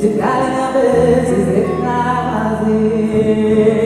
Te daré a veces de placer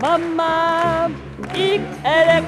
Mama, ik elek